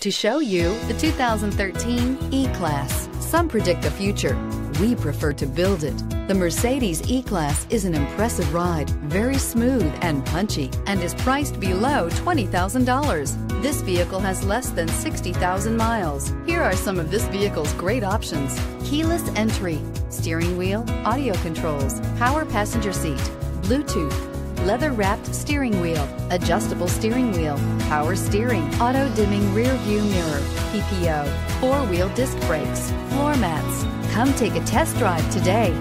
To show you the 2013 E-Class. Some predict the future. We prefer to build it. The Mercedes E-Class is an impressive ride, very smooth and punchy, and is priced below $20,000. This vehicle has less than 60,000 miles. Here are some of this vehicle's great options. Keyless entry, steering wheel, audio controls, power passenger seat, Bluetooth, leather-wrapped steering wheel, adjustable steering wheel, power steering, auto-dimming rear view mirror, PPO, four-wheel disc brakes, floor mats. Come take a test drive today.